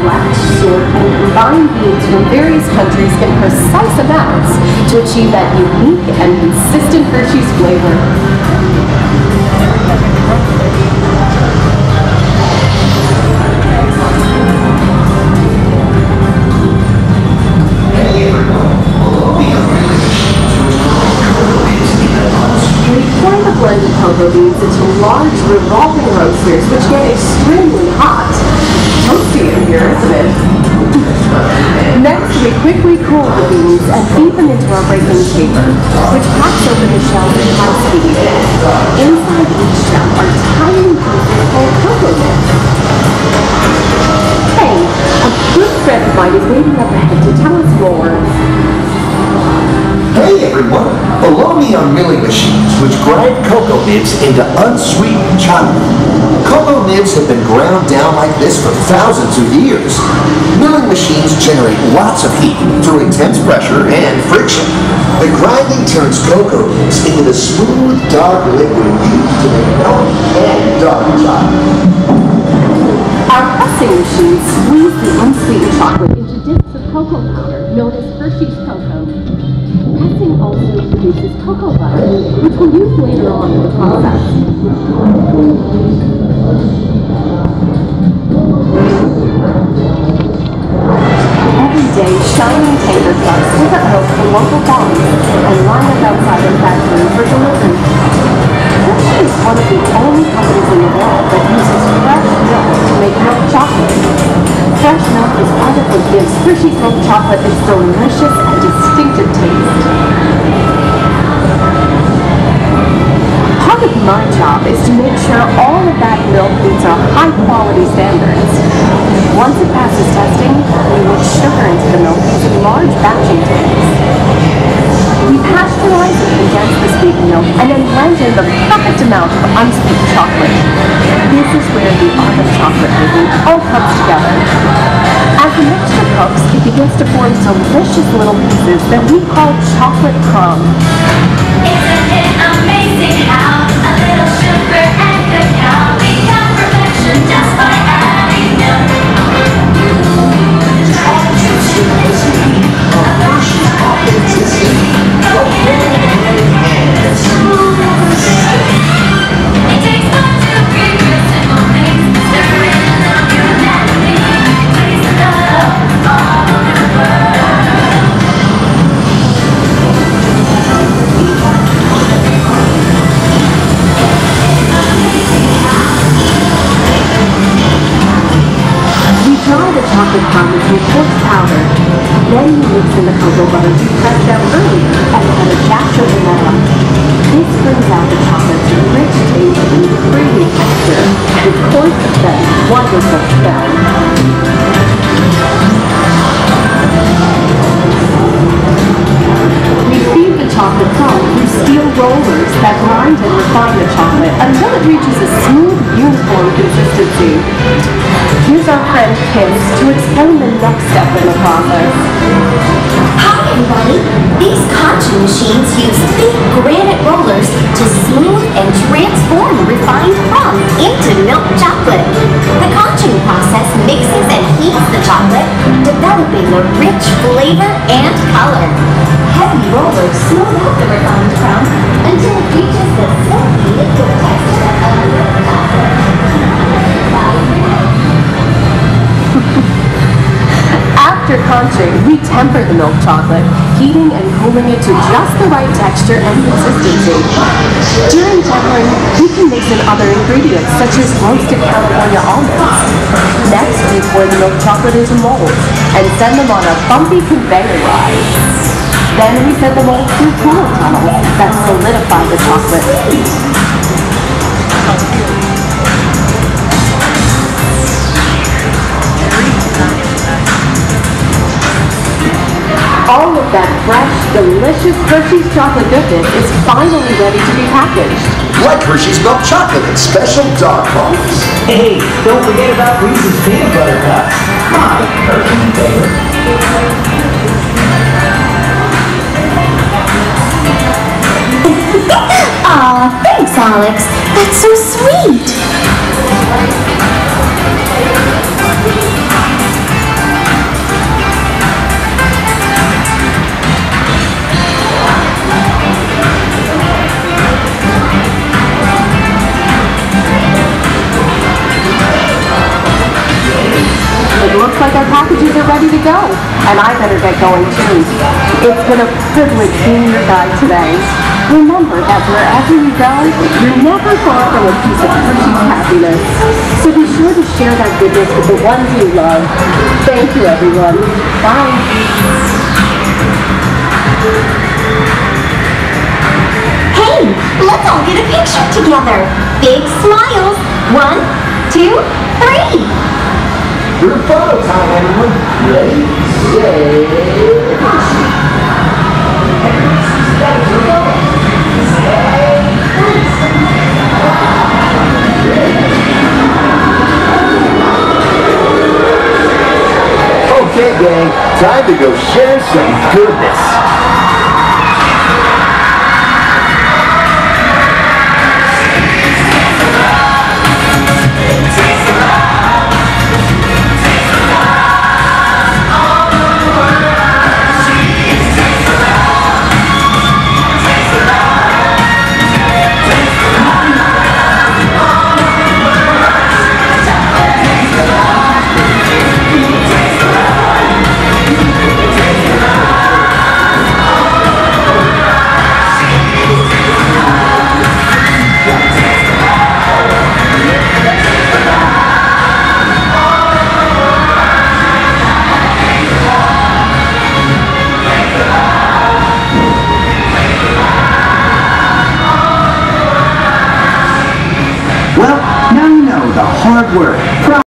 select, sort, and combine beans from various countries in precise amounts to achieve that unique and consistent Hershey's flavor. Pour the blended cocoa beans into large revolving roasters which get extremely hot. Next, we quickly cool the beans and feed them into our breaking paper, which cracks open the shells at high speed. On milling machines, which grind cocoa nibs into unsweetened chocolate. Cocoa nibs have been ground down like this for thousands of years. Milling machines generate lots of heat through intense pressure and friction. The grinding turns cocoa nibs into the smooth, dark liquid used to make milk and dark chocolate. Our pressing machines squeeze the unsweetened chocolate into discs of cocoa powder known as Hershey's also produces cocoa butter, which we'll use later on in the process. Every day, shining tanker trucks pick up milk from local farms and line up outside our factory for delivery. Hershey is one of the only companies in the world that uses fresh milk to make milk chocolate. Fresh milk is part of what gives Hershey's milk chocolate its delicious and distinctive taste. Part of my job is to make sure all of that milk meets our high quality standards. Once it passes testing, we mix sugar into the milk using large batching tanks. We pasteurize and condense the sweetened milk and then blend in the perfect amount of unsweetened chocolate. This is where the art of chocolate making all comes together. As the mixture cooks, it begins to form delicious little pieces that we call chocolate crumbs. Isn't it amazing how in the cocoa butter we pressed out earlier and add a dash of vanilla. This brings out the chocolate's rich taste and creamy texture coarse but wonderful smell. To explain the next step in the process. Hi everybody! These concha machines use thick granite rollers to smooth and transform refined crumbs into milk chocolate. The conching process mixes and heats the chocolate, developing the rich flavor and color. Heavy rollers smooth out the refined crumb until it reaches the silky liquid texture of We temper the milk chocolate, heating and cooling it to just the right texture and consistency. During tempering, we can mix in other ingredients such as roasted California almonds. Next, we pour the milk chocolate into molds and send them on a bumpy conveyor ride. Then we send the molds through cooling tunnels that solidify the chocolate. Delicious Hershey's chocolate goodness is finally ready to be packaged. Like Hershey's milk chocolate in special dark bottles. Hey, don't forget about Reese's peanut butter cups. My Hershey favorite. Aw, thanks, Alex. That's so sweet. Packages are ready to go. And I better get going too. It's been a privilege being your guide today. Remember that wherever you go, you're never far from a piece of Hershey's happiness. So be sure to share that goodness with the ones you love. Thank you, everyone. Bye. Hey, let's all get a picture together. Big smiles. One, two, Photo time, everyone. Ready, Okay, gang, time to go share some goodness.